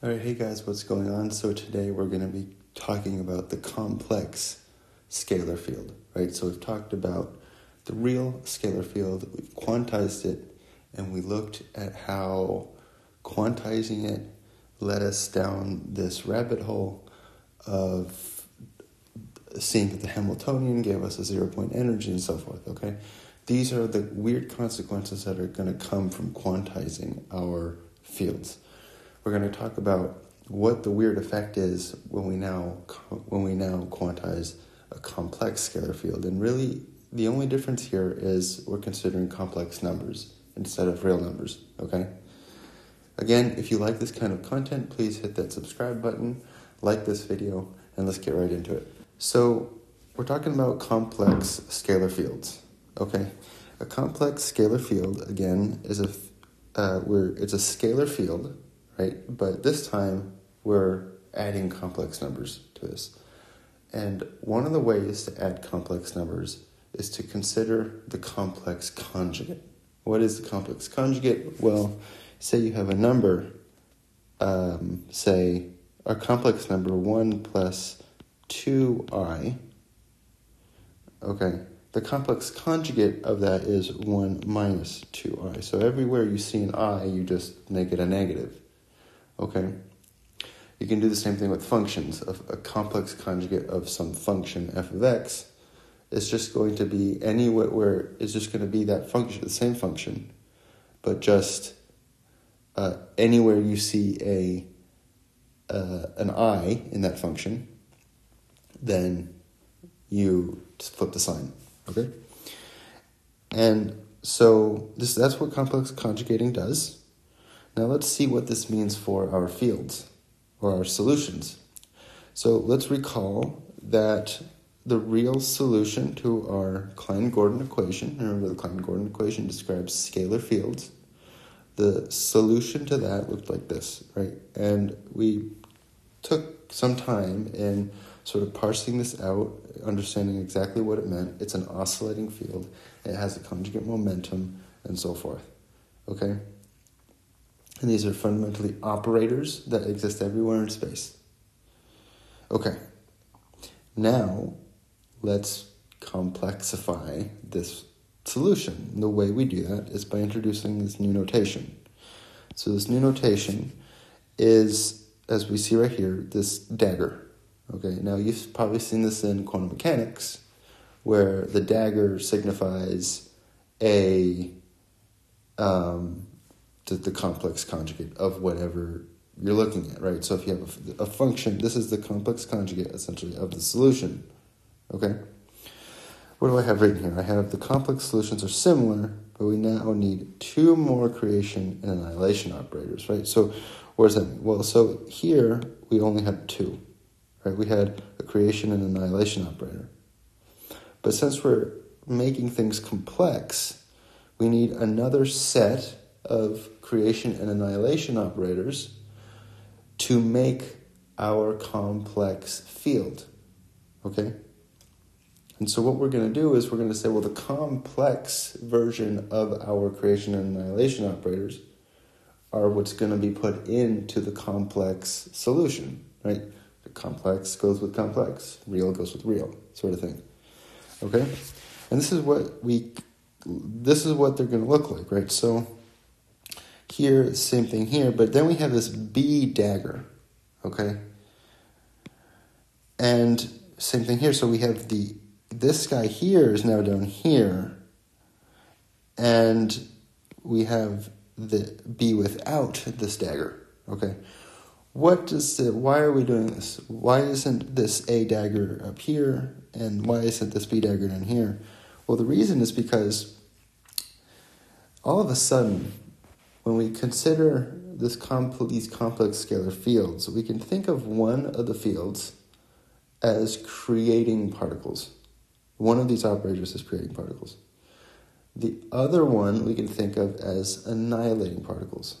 All right, hey guys, what's going on? So today we're going to be talking about the complex scalar field, right? So we've talked about the real scalar field, we've quantized it, and we looked at how quantizing it led us down this rabbit hole of seeing that the Hamiltonian gave us a zero point energy and so forth, okay? These are the weird consequences that are going to come from quantizing our fields we're going to talk about what the weird effect is when we now when we now quantize a complex scalar field. And really the only difference here is we're considering complex numbers instead of real numbers okay? Again if you like this kind of content please hit that subscribe button like this video and let's get right into it. So we're talking about complex scalar fields okay? A complex scalar field again is a uh, where it's a scalar field right? But this time we're adding complex numbers to this. And one of the ways to add complex numbers is to consider the complex conjugate. What is the complex conjugate? Well, say you have a number, um, say a complex number 1 plus 2i. Okay, the complex conjugate of that is 1 minus 2i. So everywhere you see an i, you just make it a negative. Okay? You can do the same thing with functions. A, a complex conjugate of some function f of x is just going to be anywhere where it's just going to be that function, the same function, but just uh, anywhere you see a uh, an i in that function, then you just flip the sign. Okay, and so this that's what complex conjugating does. Now let's see what this means for our fields or our solutions. So let's recall that the real solution to our Klein-Gordon equation, remember the Klein-Gordon equation describes scalar fields, the solution to that looked like this, right? And we took some time in sort of parsing this out, understanding exactly what it meant. It's an oscillating field, it has a conjugate momentum, and so forth. Okay? And these are fundamentally operators that exist everywhere in space. Okay, now let's complexify this solution. The way we do that is by introducing this new notation. So, this new notation is, as we see right here, this dagger. Okay, now you've probably seen this in quantum mechanics, where the dagger signifies a um, the complex conjugate of whatever you're looking at, right? So if you have a, a function, this is the complex conjugate essentially of the solution, okay? What do I have written here? I have the complex solutions are similar, but we now need two more creation and annihilation operators, right? So what does that? Well, so here we only had two, right? We had a creation and annihilation operator. But since we're making things complex, we need another set of creation and annihilation operators to make our complex field. Okay? And so, what we're going to do is we're going to say, well, the complex version of our creation and annihilation operators are what's going to be put into the complex solution, right? The complex goes with complex, real goes with real, sort of thing. Okay? And this is what we, this is what they're going to look like, right? So, here, same thing here, but then we have this B dagger, okay? And same thing here. So we have the, this guy here is now down here, and we have the B without this dagger, okay? What does the, why are we doing this? Why isn't this A dagger up here, and why isn't this B dagger down here? Well, the reason is because all of a sudden, when we consider this these complex scalar fields, we can think of one of the fields as creating particles. One of these operators is creating particles. The other one we can think of as annihilating particles.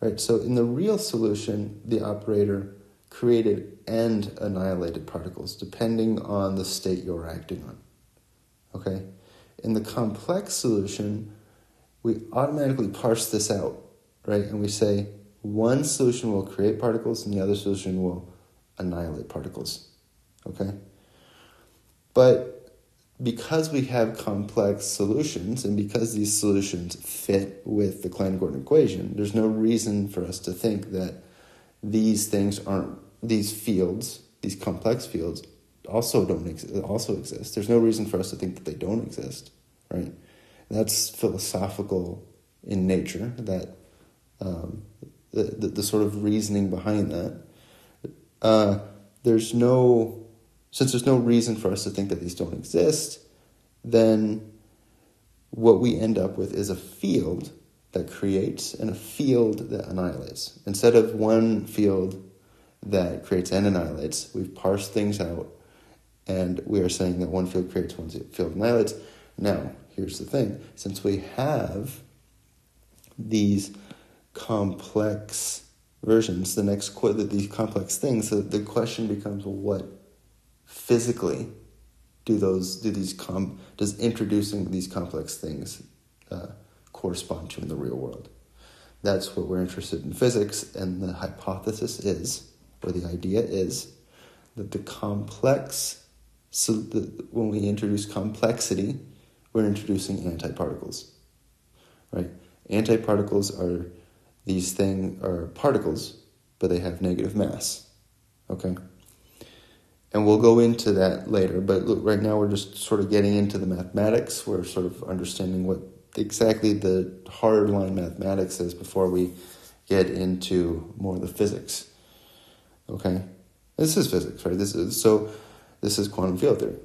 Right? So in the real solution, the operator created and annihilated particles depending on the state you're acting on. Okay? In the complex solution, we automatically parse this out, right? And we say, one solution will create particles and the other solution will annihilate particles. Okay? But because we have complex solutions and because these solutions fit with the Klein Gordon equation, there's no reason for us to think that these things aren't, these fields, these complex fields, also don't ex- also exist. There's no reason for us to think that they don't exist, right? That's philosophical in nature. That um, the, the, the sort of reasoning behind that. Uh, there's no since there's no reason for us to think that these don't exist, then what we end up with is a field that creates and a field that annihilates. Instead of one field that creates and annihilates, we've parsed things out and we are saying that one field creates, one field annihilates. Now, here's the thing since we have these complex versions, the next quote, these complex things, the, the question becomes well, what physically do those do these com does introducing these complex things uh, correspond to in the real world? That's what we're interested in physics, and the hypothesis is, or the idea is, that the complex. So the, when we introduce complexity, we're introducing antiparticles, right? Antiparticles are these thing are particles, but they have negative mass. Okay and we'll go into that later. But look, right now we're just sort of getting into the mathematics. We're sort of understanding what exactly the hard line mathematics is before we get into more of the physics. Okay, this is physics, right? This is so. This is quantum field theory,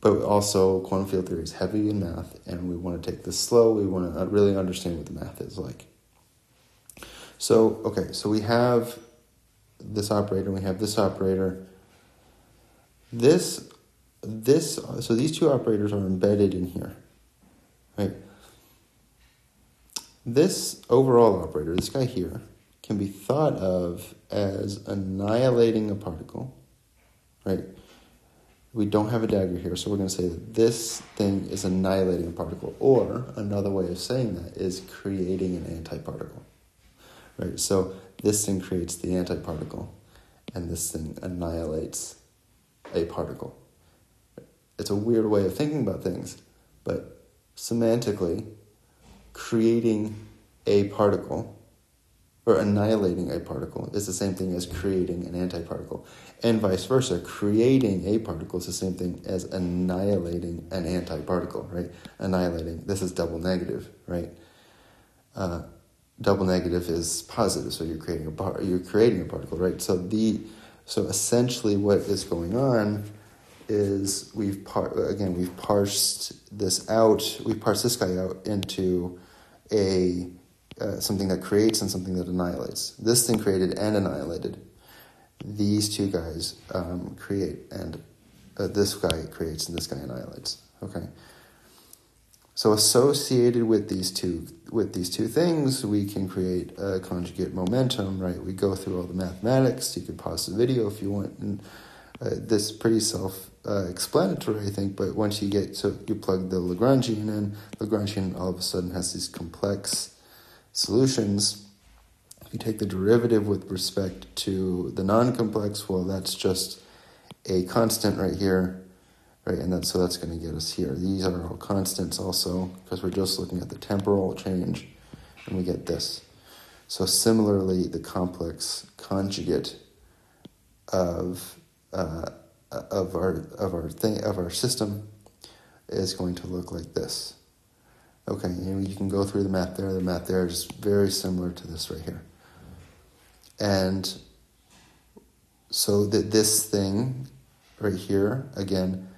but also quantum field theory is heavy in math, and we want to take this slow. We want to uh, really understand what the math is like. So okay, so we have this operator, we have this operator this, this, so these two operators are embedded in here, right? This overall operator, this guy here, can be thought of as annihilating a particle, right? We don't have a dagger here, so we're going to say that this thing is annihilating a particle, or another way of saying that is creating an antiparticle, right? So this thing creates the antiparticle, and this thing annihilates a particle. It's a weird way of thinking about things, but semantically, creating a particle or annihilating a particle is the same thing as creating an antiparticle. And vice versa, creating a particle is the same thing as annihilating an antiparticle, right? Annihilating, this is double negative, right? Uh, double negative is positive, so you're creating a par- you're creating a particle, right? So the so essentially, what is going on is we've par- again we've parsed this out. We've parsed this guy out into a uh, something that creates and something that annihilates. This thing created and annihilated. These two guys um, create, and uh, this guy creates and this guy annihilates. Okay. So associated with these two with these two things, we can create a conjugate momentum, right? We go through all the mathematics. You can pause the video if you want, and uh, this is pretty self uh, explanatory, I think. But once you get so you plug the Lagrangian in, Lagrangian all of a sudden has these complex solutions. If you take the derivative with respect to the non-complex, well, that's just a constant right here right? And that, so that's going to get us here. These are all constants also because we're just looking at the temporal change and we get this. So similarly, the complex conjugate of uh, of our of our thing of our system is going to look like this. Okay, and you can go through the math there. The math there is very similar to this right here. And so that this thing right here again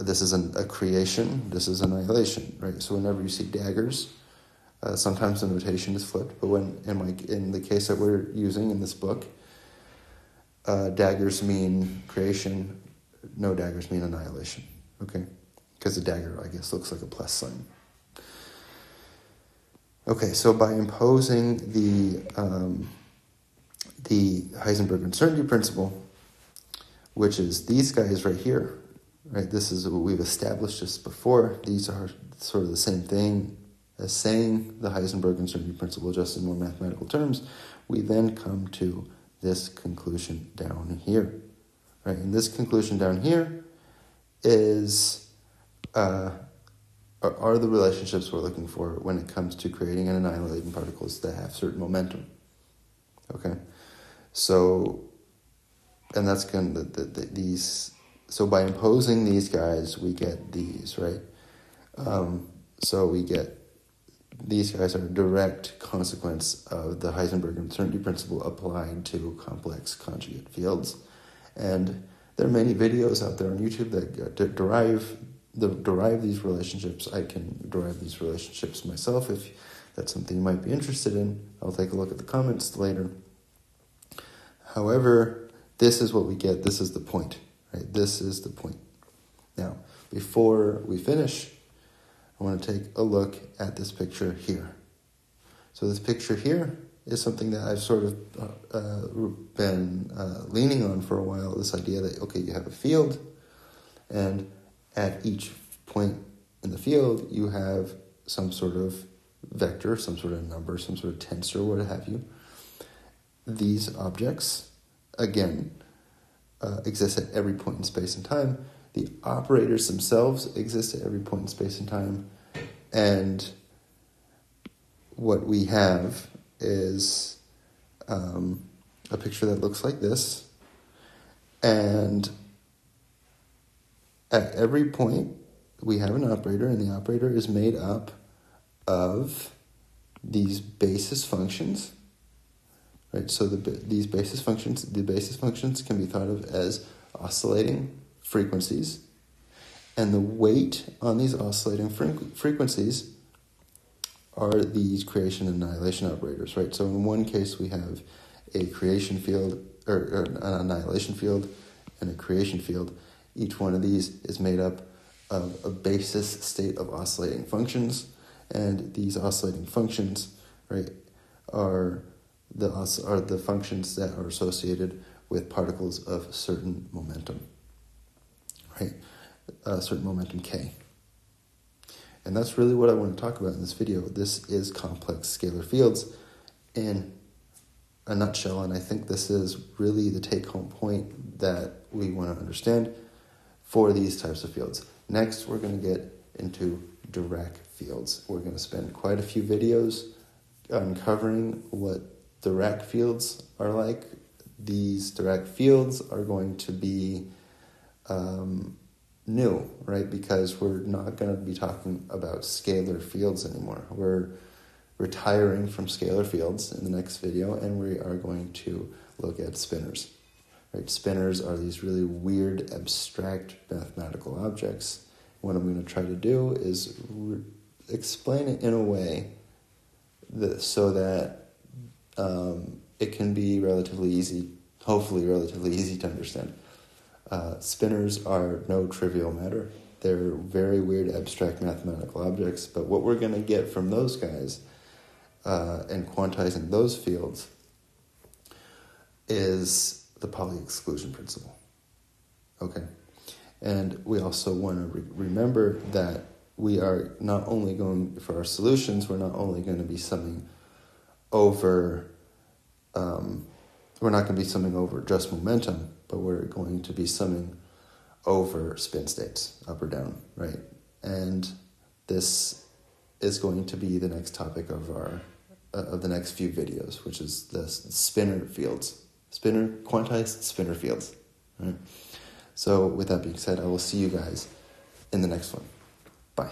this is an, a creation, this is annihilation, right? So whenever you see daggers, uh, sometimes the notation is flipped, but when in my in the case that we're using in this book, uh, daggers mean creation, no daggers mean annihilation. Okay, because the dagger, I guess, looks like a plus sign. Okay, so by imposing the um, the Heisenberg uncertainty principle, which is these guys right here, right? This is what we've established just before. These are sort of the same thing as saying the Heisenberg uncertainty principle just in more mathematical terms, we then come to this conclusion down here. Right? And this conclusion down here is uh, are are the relationships we're looking for when it comes to creating and annihilating particles that have certain momentum. Okay, so and that's going to the, the, these. So by imposing these guys, we get these right. Um, so we get these guys are a direct consequence of the Heisenberg uncertainty principle applied to complex conjugate fields. And there are many videos out there on YouTube that derive the, derive these relationships. I can derive these relationships myself if that's something you might be interested in. I'll take a look at the comments later. However, this is what we get. This is the point, right? This is the point. Now, before we finish, I want to take a look at this picture here. So this picture here is something that I've sort of uh, uh, been uh, leaning on for a while. This idea that okay, you have a field, and at each point in the field, you have some sort of vector, some sort of number, some sort of tensor, what have you. These objects, again, uh, exist at every point in space and time. The operators themselves exist at every point in space and time. And what we have is um, a picture that looks like this. And at every point, we have an operator, and the operator is made up of these basis functions. Right, so the, these basis functions, the basis functions can be thought of as oscillating frequencies, and the weight on these oscillating frequencies are these creation and annihilation operators, right? So in one case, we have a creation field or, or an annihilation field and a creation field. Each one of these is made up of a basis state of oscillating functions, and these oscillating functions, right, are the are the functions that are associated with particles of certain momentum, right, a certain momentum k. And that's really what I want to talk about in this video. This is complex scalar fields in a nutshell, and I think this is really the take home point that we want to understand for these types of fields. Next, we're going to get into Dirac fields. We're going to spend quite a few videos uncovering what Dirac fields are like. These Dirac fields are going to be um, new, right? Because we're not going to be talking about scalar fields anymore. We're retiring from scalar fields in the next video, and we are going to look at spinors. Right? Spinors are these really weird, abstract mathematical objects. What I'm going to try to do is re- explain it in a way that so that um, it can be relatively easy, hopefully relatively easy to understand. Uh, spinors are no trivial matter. They're very weird, abstract mathematical objects. But what we're going to get from those guys uh, and quantizing those fields is the Pauli exclusion principle. Okay. And we also want to re- remember that we are not only going, for our solutions, we're not only going to be summing over, um, we're not going to be summing over just momentum, but we're going to be summing over spin states, up or down, right? And this is going to be the next topic of our uh, of the next few videos, which is the spinor fields, spinor quantized spinor fields. Right. So, with that being said, I will see you guys in the next one. Bye.